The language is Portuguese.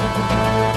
Música